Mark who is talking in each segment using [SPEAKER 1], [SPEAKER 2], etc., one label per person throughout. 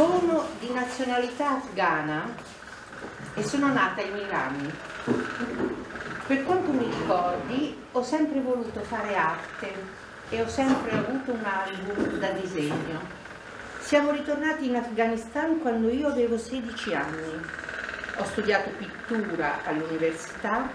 [SPEAKER 1] Sono di nazionalità afghana e sono nata in Iran. Per quanto mi ricordi, ho sempre voluto fare arte e ho sempre avuto un album da disegno. Siamo ritornati in Afghanistan quando io avevo 16 anni. Ho studiato pittura all'università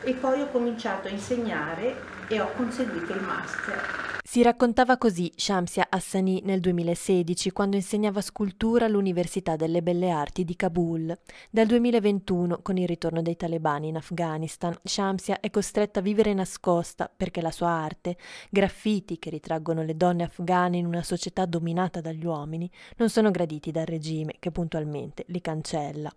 [SPEAKER 1] e poi ho cominciato a insegnare e ho conseguito il master.
[SPEAKER 2] Si raccontava così Shamsia Hassani nel 2016 quando insegnava scultura all'Università delle Belle Arti di Kabul. Dal 2021, con il ritorno dei talebani in Afghanistan, Shamsia è costretta a vivere nascosta perché la sua arte, graffiti che ritraggono le donne afghane in una società dominata dagli uomini, non sono graditi dal regime che puntualmente li cancella.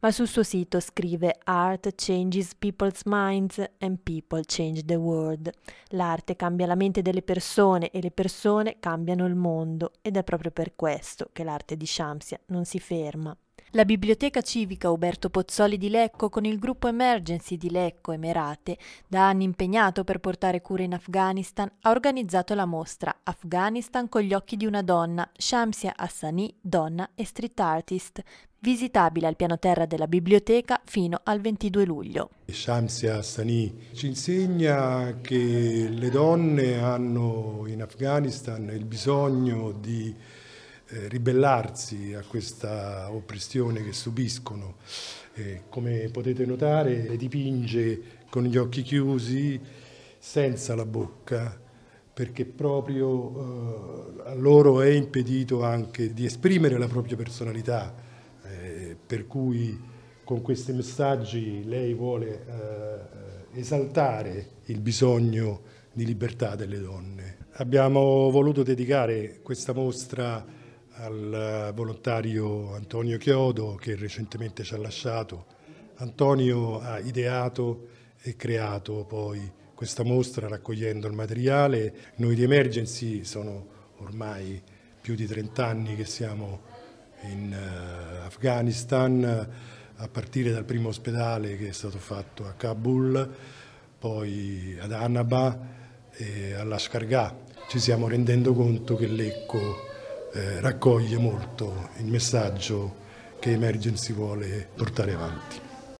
[SPEAKER 2] Ma sul suo sito scrive Art changes people's minds and people change the world. L'arte cambia la mente delle persone persone e le persone cambiano il mondo ed è proprio per questo che l'arte di Shamsia non si ferma. La Biblioteca Civica Uberto Pozzoli di Lecco con il gruppo Emergency di Lecco Emerate, da anni impegnato per portare cura in Afghanistan, ha organizzato la mostra Afghanistan con gli occhi di una donna, Shamsia Hassani, donna e street artist, visitabile al piano terra della biblioteca fino al 22 luglio.
[SPEAKER 3] Shamsia Hassani ci insegna che le donne hanno in Afghanistan il bisogno di eh, ribellarsi a questa oppressione che subiscono. Come potete notare le dipinge con gli occhi chiusi, senza la bocca, perché proprio eh, a loro è impedito anche di esprimere la propria personalità eh, per cui con questi messaggi lei vuole eh, esaltare il bisogno di libertà delle donne. Abbiamo voluto dedicare questa mostra al volontario Antonio Chiodo che recentemente ci ha lasciato. Antonio ha ideato e creato poi questa mostra raccogliendo il materiale. Noi di Emergency sono ormai più di 30 anni che siamo in uh, Afghanistan a partire dal primo ospedale che è stato fatto a Kabul, poi ad Annaba e all'Ashkargah. Ci stiamo rendendo conto che Lecco eh, raccoglie molto il messaggio che Emergency vuole portare avanti.